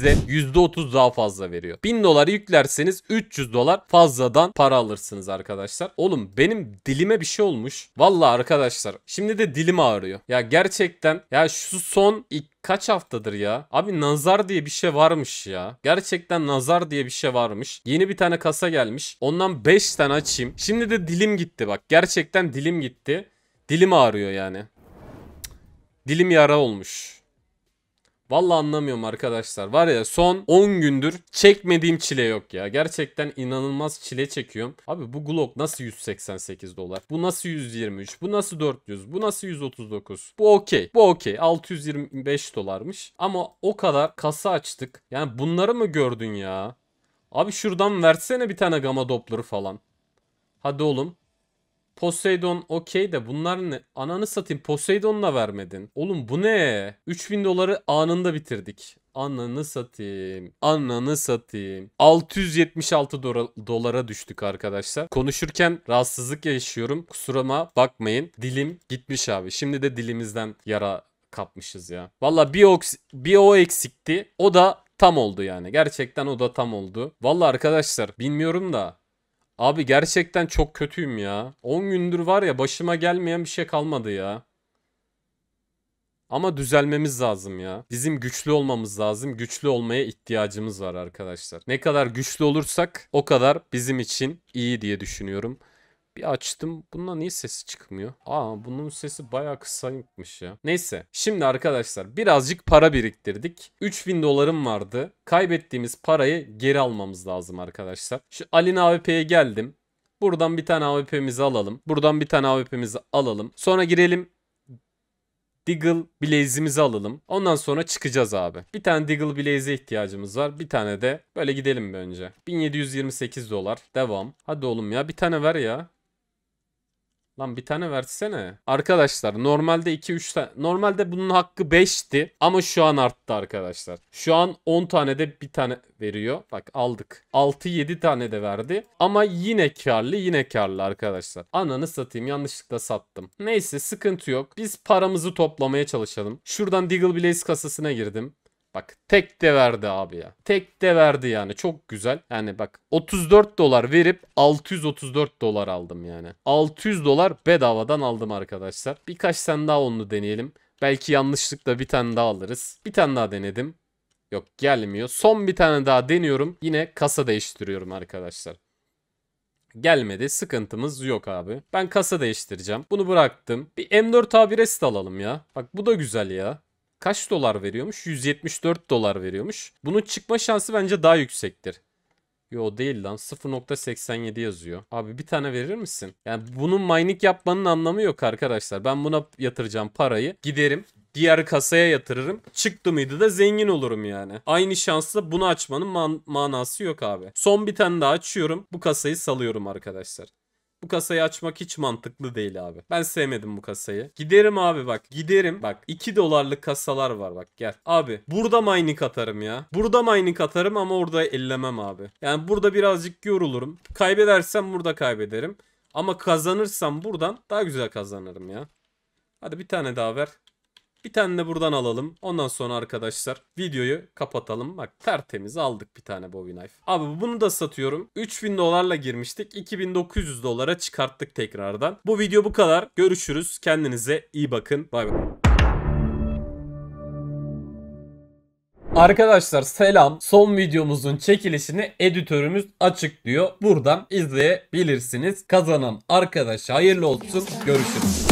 size %30 daha fazla veriyor. 1000 dolar yüklerseniz 300 dolar fazladan para alırsınız arkadaşlar. Oğlum benim dilime bir şey olmuş. Vallahi arkadaşlar şimdi de dilim ağrıyor. Ya gerçekten ya şu son kaç haftadır ya? Abi nazar diye bir şey varmış ya. Gerçekten nazar diye bir şey varmış. Yeni bir tane kasa gelmiş. Ondan 5 tane açayım. Şimdi de dilim gitti bak. Gerçekten dilim gitti. Dilim ağrıyor yani. Dilim yara olmuş. Vallahi anlamıyorum arkadaşlar. Var ya son 10 gündür çekmediğim çile yok ya. Gerçekten inanılmaz çile çekiyorum. Abi bu Glock nasıl 188 dolar? Bu nasıl 123? Bu nasıl 400? Bu nasıl 139? Bu okey. Bu okey. 625 dolarmış. Ama o kadar kasa açtık. Yani bunları mı gördün ya? Abi şuradan versene bir tane gamma doppler falan. Hadi oğlum. Poseidon okey de bunlar ne? Ananı satayım Poseidon'la vermedin. Oğlum bu ne? 3000 doları anında bitirdik. Ananı satayım. Ananı satayım. 676 dola- dolara düştük arkadaşlar. Konuşurken rahatsızlık yaşıyorum. Kusuruma bakmayın. Dilim gitmiş abi. Şimdi de dilimizden yara kapmışız ya. Valla bir, bir o eksikti. O da tam oldu yani. Gerçekten o da tam oldu. Valla arkadaşlar bilmiyorum da Abi gerçekten çok kötüyüm ya. 10 gündür var ya başıma gelmeyen bir şey kalmadı ya. Ama düzelmemiz lazım ya. Bizim güçlü olmamız lazım. Güçlü olmaya ihtiyacımız var arkadaşlar. Ne kadar güçlü olursak o kadar bizim için iyi diye düşünüyorum. Bir açtım. Bundan niye sesi çıkmıyor? Aa bunun sesi bayağı kısaymış ya. Neyse. Şimdi arkadaşlar birazcık para biriktirdik. 3000 dolarım vardı. Kaybettiğimiz parayı geri almamız lazım arkadaşlar. Şu Alin AWP'ye geldim. Buradan bir tane AWP'mizi alalım. Buradan bir tane AWP'mizi alalım. Sonra girelim Deagle Blaze'imizi alalım. Ondan sonra çıkacağız abi. Bir tane Deagle Blaze'e ihtiyacımız var. Bir tane de böyle gidelim bir önce. 1728 dolar. Devam. Hadi oğlum ya bir tane ver ya. Lan bir tane versene. Arkadaşlar normalde 2-3 tane. Normalde bunun hakkı 5'ti. Ama şu an arttı arkadaşlar. Şu an 10 tane de bir tane veriyor. Bak aldık. 6-7 tane de verdi. Ama yine karlı yine karlı arkadaşlar. Ananı satayım yanlışlıkla sattım. Neyse sıkıntı yok. Biz paramızı toplamaya çalışalım. Şuradan Deagle Blaze kasasına girdim. Bak tek de verdi abi ya. Tek de verdi yani. Çok güzel. Yani bak 34 dolar verip 634 dolar aldım yani. 600 dolar bedavadan aldım arkadaşlar. Birkaç tane daha onu deneyelim. Belki yanlışlıkla bir tane daha alırız. Bir tane daha denedim. Yok gelmiyor. Son bir tane daha deniyorum. Yine kasa değiştiriyorum arkadaşlar. Gelmedi. Sıkıntımız yok abi. Ben kasa değiştireceğim. Bunu bıraktım. Bir M4 A1 Rest alalım ya. Bak bu da güzel ya kaç dolar veriyormuş? 174 dolar veriyormuş. Bunun çıkma şansı bence daha yüksektir. Yo değil lan 0.87 yazıyor. Abi bir tane verir misin? Yani bunun mining yapmanın anlamı yok arkadaşlar. Ben buna yatıracağım parayı. Giderim diğer kasaya yatırırım. Çıktı mıydı da zengin olurum yani. Aynı şansla bunu açmanın man- manası yok abi. Son bir tane daha açıyorum. Bu kasayı salıyorum arkadaşlar. Bu kasayı açmak hiç mantıklı değil abi. Ben sevmedim bu kasayı. Giderim abi bak giderim. Bak 2 dolarlık kasalar var bak gel. Abi burada mining atarım ya. Burada mining atarım ama orada ellemem abi. Yani burada birazcık yorulurum. Kaybedersem burada kaybederim. Ama kazanırsam buradan daha güzel kazanırım ya. Hadi bir tane daha ver. Bir tane de buradan alalım. Ondan sonra arkadaşlar videoyu kapatalım. Bak tertemiz aldık bir tane Bowie Knife. Abi bunu da satıyorum. 3000 dolarla girmiştik. 2900 dolara çıkarttık tekrardan. Bu video bu kadar. Görüşürüz. Kendinize iyi bakın. Bay bay. Arkadaşlar selam. Son videomuzun çekilişini editörümüz açıklıyor. Buradan izleyebilirsiniz. Kazanan arkadaş hayırlı olsun. Görüşürüz.